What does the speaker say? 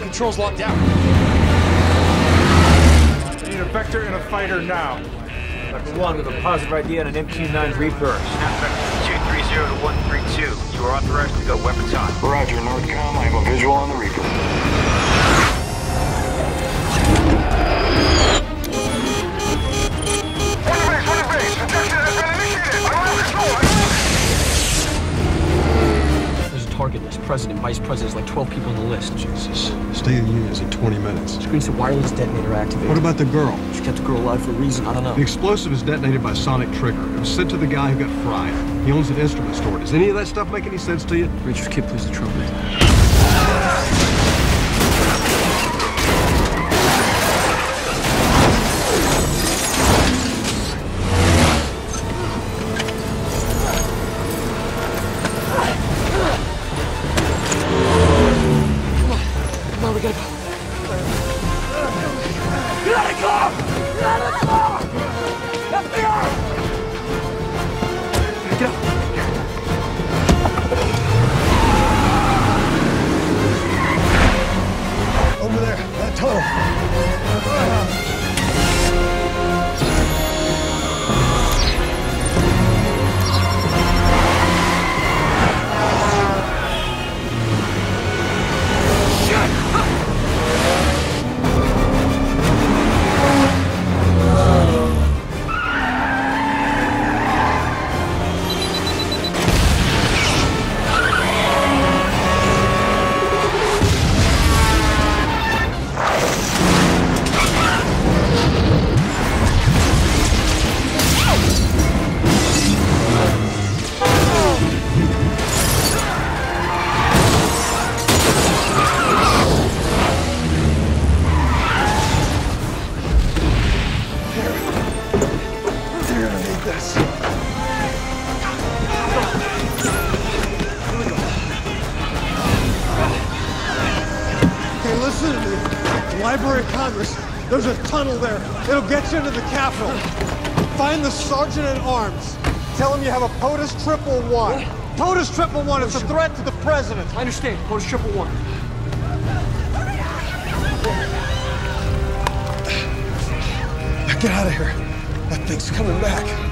controls locked down. I need a vector and a fighter now. Number one with a positive ID on an MQ-9 Reaper. Snap vector 230 to 132. You are authorized to go weapons on. Roger, NORTHCOM. I have a visual on the Reaper. Target list. President, vice president, there's like 12 people on the list. Jesus. State of the Union's in 20 minutes. Screen said wireless detonator activated. What about the girl? She kept the girl alive for a reason. I don't know. The explosive is detonated by sonic trigger. It was sent to the guy who got fried. He owns an instrument store. Does any of that stuff make any sense to you? Richard Kidd plays the trumpet. Car! Get out of the! FBI! Get out! Over there, that tunnel. Library of Congress. There's a tunnel there. It'll get you into the Capitol. Find the sergeant at arms. Tell him you have a POTUS triple one. POTUS triple one. It's a threat to the president. I understand. POTUS triple one. Get out of here. That thing's coming back.